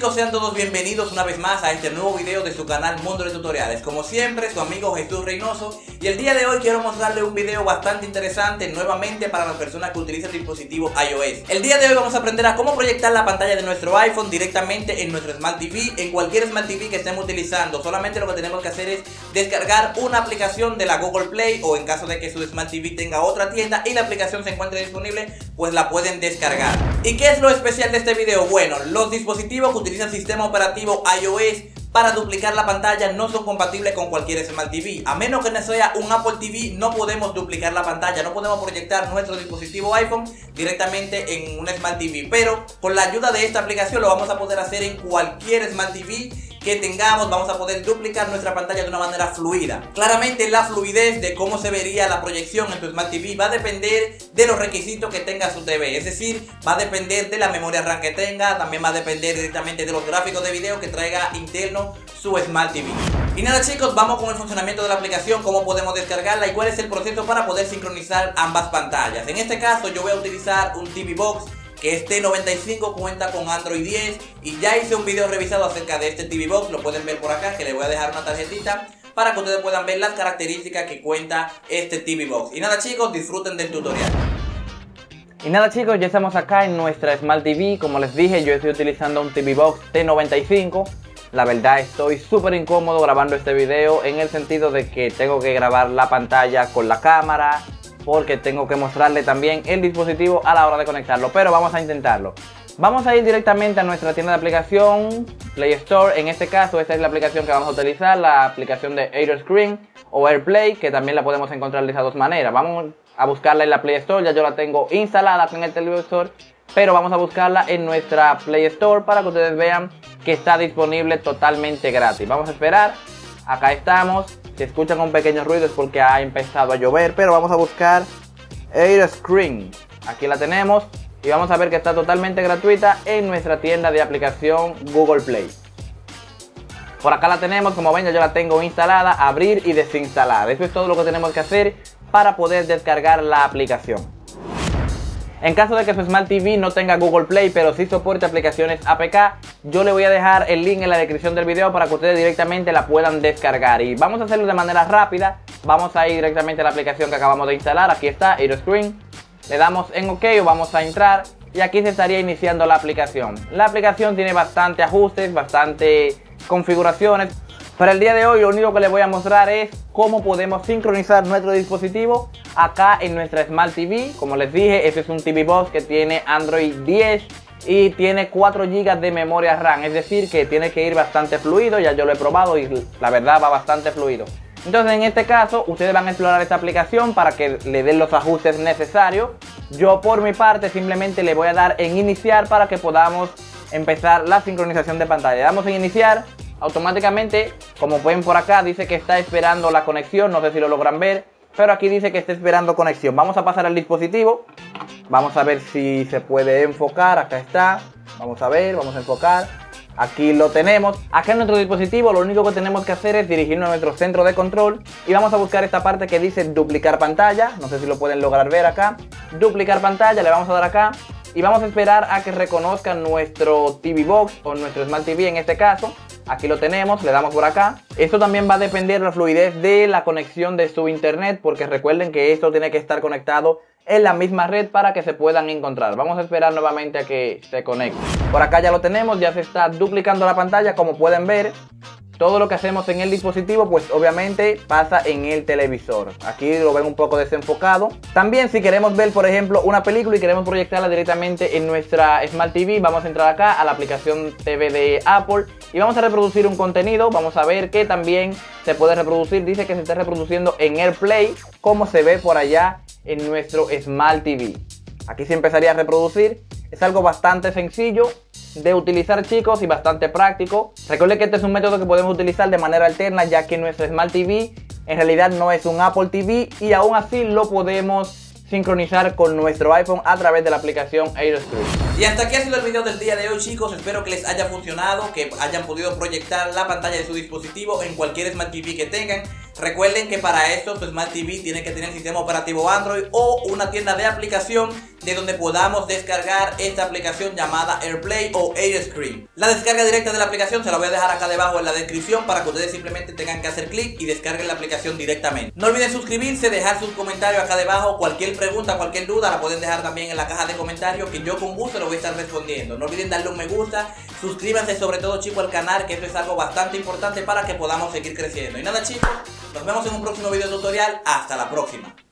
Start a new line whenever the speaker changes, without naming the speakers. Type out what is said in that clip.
chicos, sean todos bienvenidos una vez más a este nuevo video de su canal Mundo de Tutoriales. Como siempre, su amigo Jesús Reynoso. Y el día de hoy quiero mostrarles un video bastante interesante nuevamente para las personas que utilizan dispositivos iOS. El día de hoy vamos a aprender a cómo proyectar la pantalla de nuestro iPhone directamente en nuestro Smart TV En cualquier Smart TV que estemos utilizando. Solamente lo que tenemos que hacer es descargar una aplicación de la Google Play O en caso de que su Smart TV tenga otra tienda y la aplicación se encuentre disponible Pues la pueden descargar. ¿Y qué es lo especial de este video? Bueno, los dispositivos que utilizan sistema operativo iOS para duplicar la pantalla no son compatibles con cualquier Smart TV. A menos que no sea un Apple TV, no podemos duplicar la pantalla, no podemos proyectar nuestro dispositivo iPhone directamente en un Smart TV. Pero con la ayuda de esta aplicación lo vamos a poder hacer en cualquier Smart TV que tengamos vamos a poder duplicar nuestra pantalla de una manera fluida. Claramente la fluidez de cómo se vería la proyección en tu Smart TV va a depender de los requisitos que tenga su TV. Es decir, va a depender de la memoria RAM que tenga, también va a depender directamente de los gráficos de video que traiga interno su Smart TV. Y nada chicos, vamos con el funcionamiento de la aplicación, cómo podemos descargarla y cuál es el proceso para poder sincronizar ambas pantallas. En este caso yo voy a utilizar un TV Box que este 95 cuenta con Android 10 y ya hice un video revisado acerca de este TV Box, lo pueden ver por acá que les voy a dejar una tarjetita para que ustedes puedan ver las características que cuenta este TV Box. Y nada chicos, disfruten del tutorial.
Y nada chicos, ya estamos acá en nuestra Smart TV, como les dije yo estoy utilizando un TV Box T95 la verdad estoy súper incómodo grabando este video en el sentido de que tengo que grabar la pantalla con la cámara porque tengo que mostrarle también el dispositivo a la hora de conectarlo, pero vamos a intentarlo. Vamos a ir directamente a nuestra tienda de aplicación, Play Store. En este caso, esta es la aplicación que vamos a utilizar, la aplicación de AirScreen o AirPlay, que también la podemos encontrar de esas dos maneras. Vamos a buscarla en la Play Store, ya yo la tengo instalada en el televisor, pero vamos a buscarla en nuestra Play Store para que ustedes vean que está disponible totalmente gratis. Vamos a esperar, acá estamos, si escuchan un pequeño ruido es porque ha empezado a llover, pero vamos a buscar Air Screen. Aquí la tenemos y vamos a ver que está totalmente gratuita en nuestra tienda de aplicación Google Play. Por acá la tenemos, como ven ya yo la tengo instalada, abrir y desinstalar. Eso es todo lo que tenemos que hacer para poder descargar la aplicación. En caso de que su Smart TV no tenga Google Play, pero sí soporte aplicaciones APK, yo le voy a dejar el link en la descripción del video para que ustedes directamente la puedan descargar. Y vamos a hacerlo de manera rápida. Vamos a ir directamente a la aplicación que acabamos de instalar. Aquí está, Screen. Le damos en OK o vamos a entrar. Y aquí se estaría iniciando la aplicación. La aplicación tiene bastante ajustes, bastante configuraciones. Para el día de hoy lo único que les voy a mostrar es cómo podemos sincronizar nuestro dispositivo acá en nuestra Smart TV. Como les dije, este es un TV Box que tiene Android 10 y tiene 4 GB de memoria RAM. Es decir, que tiene que ir bastante fluido. Ya yo lo he probado y la verdad va bastante fluido. Entonces en este caso ustedes van a explorar esta aplicación para que le den los ajustes necesarios. Yo por mi parte simplemente le voy a dar en iniciar para que podamos empezar la sincronización de pantalla. Le damos en iniciar automáticamente, como ven por acá, dice que está esperando la conexión, no sé si lo logran ver, pero aquí dice que está esperando conexión. Vamos a pasar al dispositivo, vamos a ver si se puede enfocar, acá está, vamos a ver, vamos a enfocar. Aquí lo tenemos. Acá en nuestro dispositivo lo único que tenemos que hacer es dirigirnos a nuestro centro de control y vamos a buscar esta parte que dice duplicar pantalla. No sé si lo pueden lograr ver acá. Duplicar pantalla, le vamos a dar acá y vamos a esperar a que reconozca nuestro TV Box o nuestro Smart TV en este caso. Aquí lo tenemos, le damos por acá. Esto también va a depender de la fluidez de la conexión de su internet porque recuerden que esto tiene que estar conectado en la misma red para que se puedan encontrar. Vamos a esperar nuevamente a que se conecte. Por acá ya lo tenemos, ya se está duplicando la pantalla como pueden ver todo lo que hacemos en el dispositivo pues obviamente pasa en el televisor. Aquí lo ven un poco desenfocado. También si queremos ver por ejemplo una película y queremos proyectarla directamente en nuestra Smart TV, vamos a entrar acá a la aplicación TV de Apple y vamos a reproducir un contenido. Vamos a ver que también se puede reproducir, dice que se está reproduciendo en AirPlay como se ve por allá en nuestro Smart TV. Aquí se empezaría a reproducir. Es algo bastante sencillo de utilizar chicos y bastante práctico. Recuerden que este es un método que podemos utilizar de manera alterna ya que nuestro Smart TV en realidad no es un Apple TV y aún así lo podemos sincronizar con nuestro iPhone a través de la aplicación AirScreen.
Y hasta aquí ha sido el video del día de hoy chicos, espero que les haya funcionado, que hayan podido proyectar la pantalla de su dispositivo en cualquier Smart TV que tengan. Recuerden que para esto su Smart TV tiene que tener sistema operativo Android o una tienda de aplicación de donde podamos descargar esta aplicación llamada AirPlay o AirScreen. La descarga directa de la aplicación se la voy a dejar acá debajo en la descripción para que ustedes simplemente tengan que hacer clic y descarguen la aplicación directamente. No olviden suscribirse, dejar sus comentarios acá debajo, cualquier pregunta, cualquier duda la pueden dejar también en la caja de comentarios que yo con gusto lo voy a estar respondiendo. No olviden darle un me gusta, suscríbanse sobre todo chicos al canal que esto es algo bastante importante para que podamos seguir creciendo. Y nada chicos, nos vemos en un próximo video tutorial. Hasta la próxima.